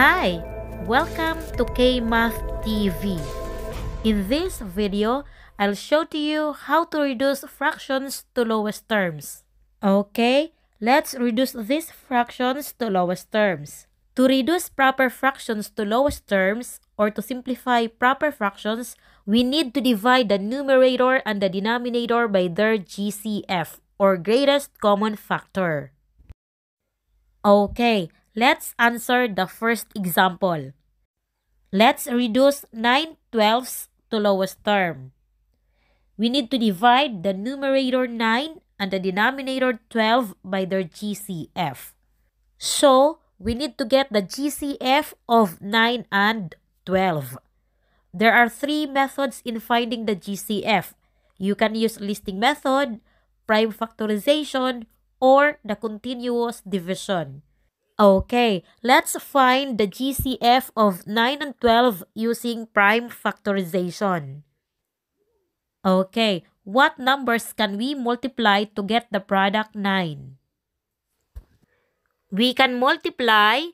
Hi! Welcome to K-Math TV. In this video, I'll show to you how to reduce fractions to lowest terms. Okay, let's reduce these fractions to lowest terms. To reduce proper fractions to lowest terms, or to simplify proper fractions, we need to divide the numerator and the denominator by their GCF, or greatest common factor. Okay, let's answer the first example. Let's reduce 9 twelfths to lowest term. We need to divide the numerator 9 and the denominator 12 by their GCF. So, we need to get the GCF of 9 and 12. There are three methods in finding the GCF. You can use listing method, prime factorization, or the continuous division. Okay, let's find the GCF of 9 and 12 using prime factorization. Okay, what numbers can we multiply to get the product 9? We can multiply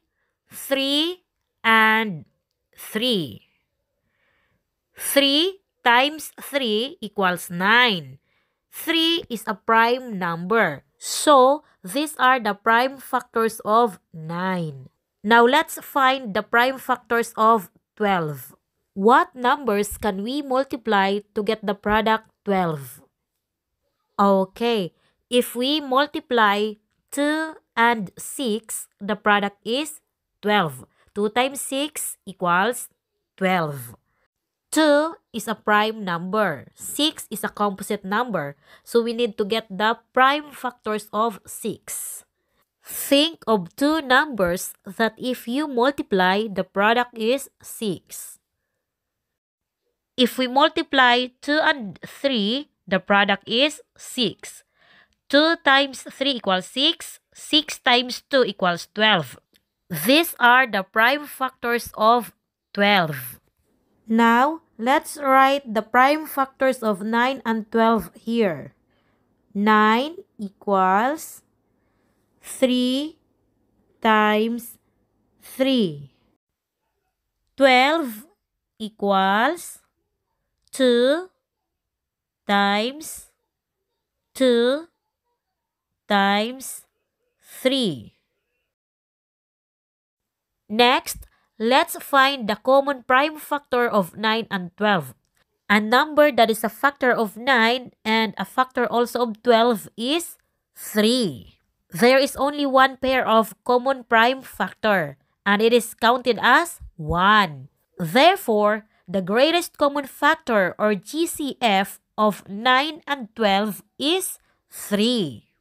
3 and 3. 3 times 3 equals 9. 3 is a prime number. So, these are the prime factors of 9. Now, let's find the prime factors of 12. What numbers can we multiply to get the product 12? Okay, if we multiply 2 and 6, the product is 12. 2 times 6 equals 12. 2 is a prime number. 6 is a composite number. So we need to get the prime factors of 6. Think of two numbers that if you multiply, the product is 6. If we multiply 2 and 3, the product is 6. 2 times 3 equals 6. 6 times 2 equals 12. These are the prime factors of 12. Now, let's write the prime factors of 9 and 12 here. 9 equals 3 times 3. 12 equals 2 times 2 times 3. Next, Let's find the common prime factor of 9 and 12. A number that is a factor of 9 and a factor also of 12 is 3. There is only one pair of common prime factor and it is counted as 1. Therefore, the greatest common factor or GCF of 9 and 12 is 3.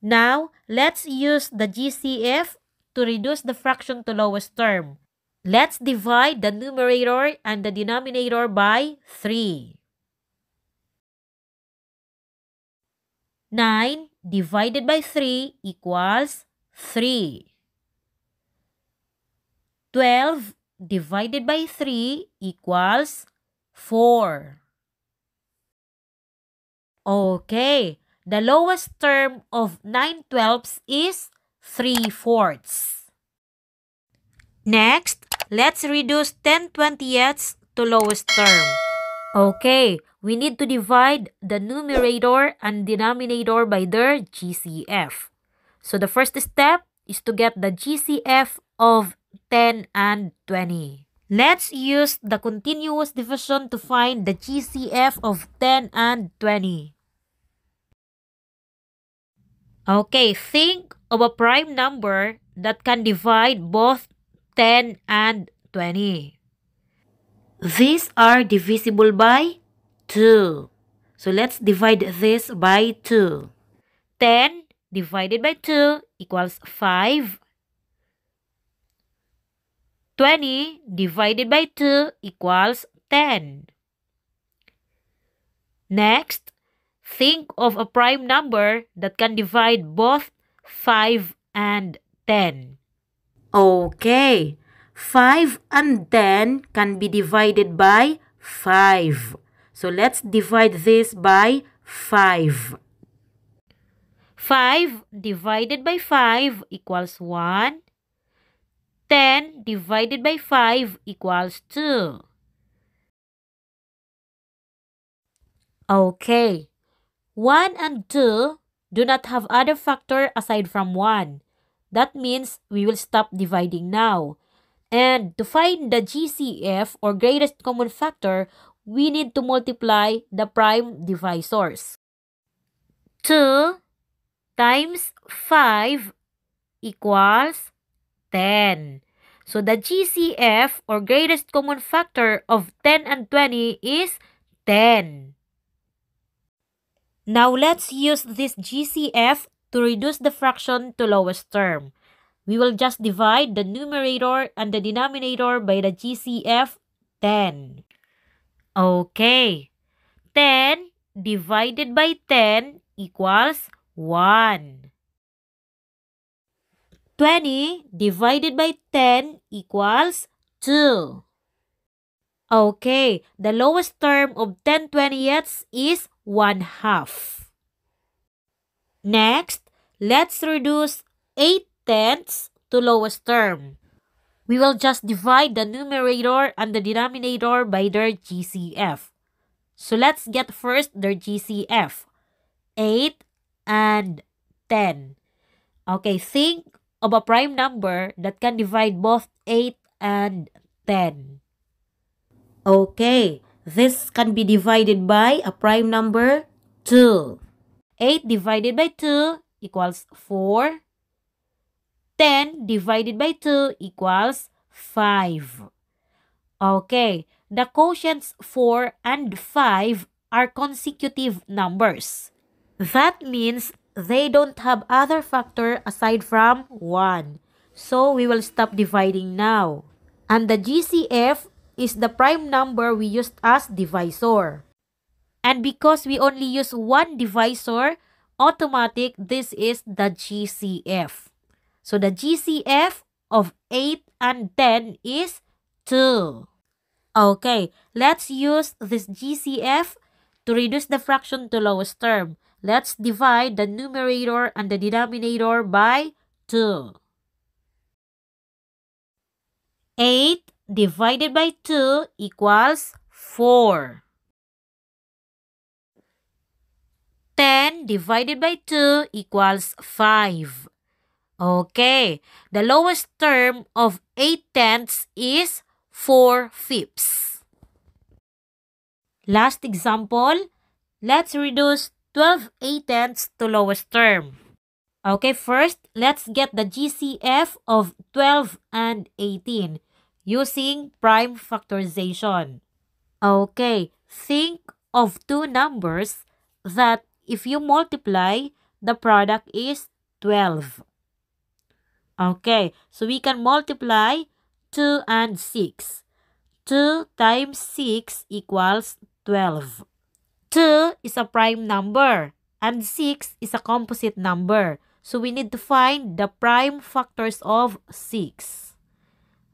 Now, let's use the GCF to reduce the fraction to lowest term. Let's divide the numerator and the denominator by 3. 9 divided by 3 equals 3. 12 divided by 3 equals 4. Okay, the lowest term of 9 twelfths is 3 fourths. Next, let's reduce 10 twentieths to lowest term. Okay, we need to divide the numerator and denominator by their GCF. So the first step is to get the GCF of 10 and 20. Let's use the continuous division to find the GCF of 10 and 20. Okay, think of a prime number that can divide both 10 and 20. These are divisible by 2. So let's divide this by 2. 10 divided by 2 equals 5. 20 divided by 2 equals 10. Next, think of a prime number that can divide both 5 and 10. Okay, 5 and 10 can be divided by 5. So let's divide this by 5. 5 divided by 5 equals 1. 10 10 divided by 5 equals 2. Okay. 1 and 2 do not have other factor aside from 1. That means we will stop dividing now. And to find the GCF or greatest common factor, we need to multiply the prime divisors. 2 times 5 equals 10. So the GCF or greatest common factor of 10 and 20 is 10. Now let's use this GCF to reduce the fraction to lowest term. We will just divide the numerator and the denominator by the GCF 10. Okay. 10 divided by 10 equals 1. 20 divided by 10 equals 2. Okay, the lowest term of 10 twentieths is 1 half. Next, let's reduce 8 tenths to lowest term. We will just divide the numerator and the denominator by their GCF. So let's get first their GCF. 8 and 10. Okay, think of a prime number that can divide both 8 and 10. Okay, this can be divided by a prime number 2. 8 divided by 2 equals 4. 10 divided by 2 equals 5. Okay, the quotients 4 and 5 are consecutive numbers. That means they don't have other factor aside from 1. So we will stop dividing now. And the GCF is the prime number we used as divisor. And because we only use one divisor, automatic this is the GCF. So the GCF of 8 and 10 is 2. Okay, let's use this GCF to reduce the fraction to lowest term. Let's divide the numerator and the denominator by 2. 8 divided by 2 equals 4. 10 divided by 2 equals 5. Okay, the lowest term of 8 tenths is 4 fifths. Last example, let's reduce 12 8 tenths to lowest term. Okay, first, let's get the GCF of 12 and 18 using prime factorization. Okay, think of two numbers that if you multiply, the product is 12. Okay, so we can multiply 2 and 6. 2 times 6 equals 12. 2 is a prime number and 6 is a composite number. So we need to find the prime factors of 6.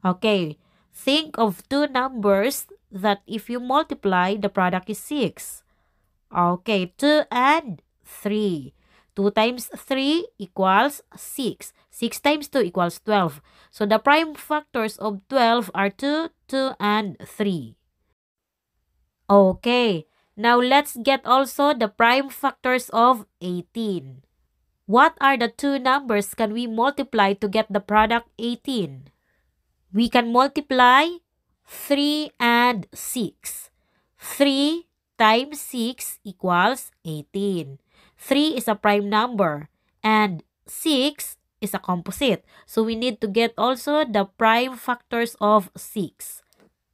Okay, think of two numbers that if you multiply, the product is 6. Okay, 2 and 3. 2 times 3 equals 6. 6 times 2 equals 12. So the prime factors of 12 are 2, 2, and 3. Okay, now let's get also the prime factors of 18. What are the two numbers can we multiply to get the product 18? We can multiply 3 and 6. 3 times 6 equals 18. 3 is a prime number and 6 is a composite. So we need to get also the prime factors of 6.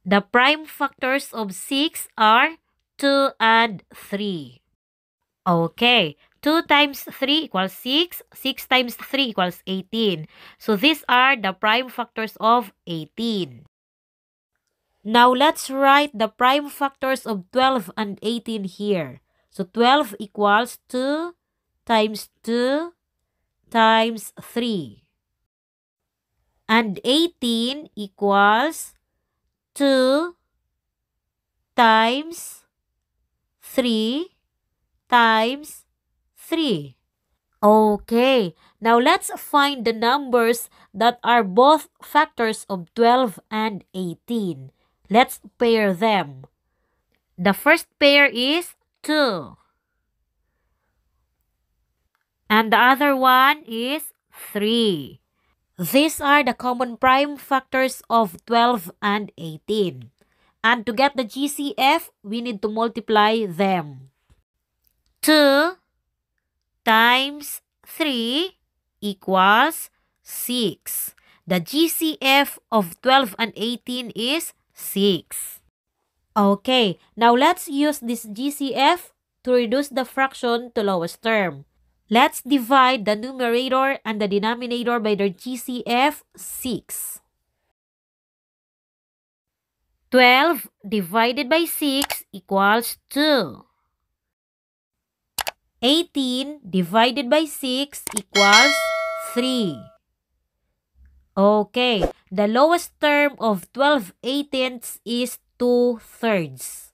The prime factors of 6 are 2 and 3. Okay, 2 times 3 equals 6. 6 times 3 equals 18. So these are the prime factors of 18. Now let's write the prime factors of 12 and 18 here. So 12 equals 2 times 2 times 3. And 18 equals 2 times 3 times 3. Okay, now let's find the numbers that are both factors of 12 and 18. Let's pair them. The first pair is 2. And the other one is 3. These are the common prime factors of 12 and 18. And to get the GCF, we need to multiply them. 2 times 3 equals 6. The GCF of 12 and 18 is 6. Okay, now let's use this GCF to reduce the fraction to lowest term. Let's divide the numerator and the denominator by their GCF 6. 12 divided by 6 equals 2. 18 divided by 6 equals 3. Okay, the lowest term of 12 eighteenths is 2 thirds.